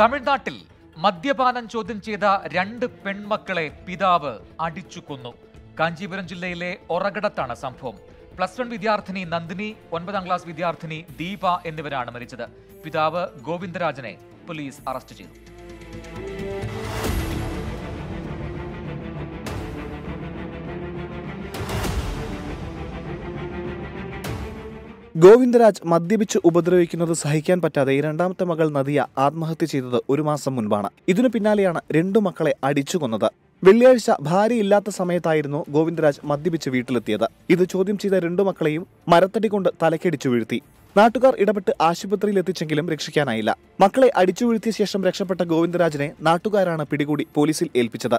തമിഴ്നാട്ടിൽ മദ്യപാനം ചോദ്യം ചെയ്ത രണ്ട് പെൺമക്കളെ പിതാവ് അടിച്ചു കൊന്നു. കാഞ്ചീപുരം ജില്ലയിലെ ഒറകടത്താണ് സംഭവം. പ്ലസ് വൺ വിദ്യാർത്ഥിനി നന്ദിനി ഒൻപതാം ക്ലാസ് വിദ്യാർത്ഥിനി ദീപ എന്നിവരാണ് മരിച്ചത്. പിതാവ് ഗോവിന്ദരാജനെ പോലീസ് അറസ്റ്റ് ചെയ്തു. ഗോവിന്ദരാജ് മദ്യപിച്ച് ഉപദ്രവിക്കുന്നത് സഹിക്കാൻ പറ്റാതെ രണ്ടാമത്തെ മകൾ നദിയ ആത്മഹത്യ ചെയ്തത് ഒരു മാസം മുൻപാണ്. ഇതിനു പിന്നാലെയാണ് രണ്ടു മക്കളെ അടിച്ചു കൊന്നത്. വെള്ളിയാഴ്ച ഭാര്യയില്ലാത്ത സമയത്തായിരുന്നു ഗോവിന്ദരാജ് മദ്യപിച്ച് വീട്ടിലെത്തിയത്. ഇത് ചോദ്യം ചെയ്ത രണ്ടു മക്കളെയും മരത്തടി കൊണ്ട് തലക്കടിച്ചു വീഴ്ത്തി. നാട്ടുകാർ ഇടപെട്ട് ആശുപത്രിയിൽ എത്തിച്ചെങ്കിലും രക്ഷിക്കാനായില്ല. മക്കളെ അടിച്ചു വീഴ്ത്തിയ ശേഷം രക്ഷപ്പെട്ട ഗോവിന്ദരാജിനെ നാട്ടുകാരാണ് പിടികൂടി പോലീസിൽ ഏൽപ്പിച്ചത്.